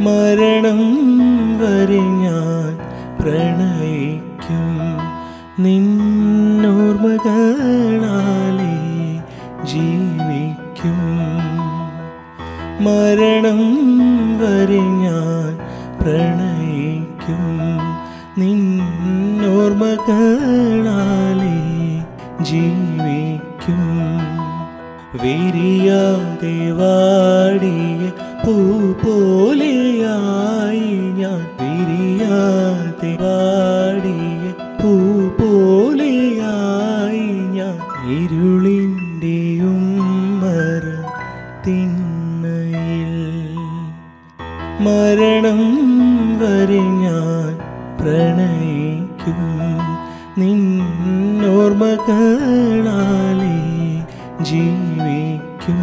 മരണം വരെ ഞാൻ പ്രണയിക്കും. നിന്നോർമകളാലേ ജീവിക്കും. മരണം വരെ ഞാൻ പ്രണയിക്കും. നിന്നോർമകളാലേ ജീവിക്കും. വിരിയാതെ വാടിയ പൂ പോലെയായി വാടിയ പൂ പോലെയായി ഞാൻ ഇരുളിന്റെ ഉമ്മറ തിന്നയിൽ മരണം വരെ ഞാൻ പ്രണയിക്കും. നിന്നോർമ്മകളാലേ ജീവിക്കും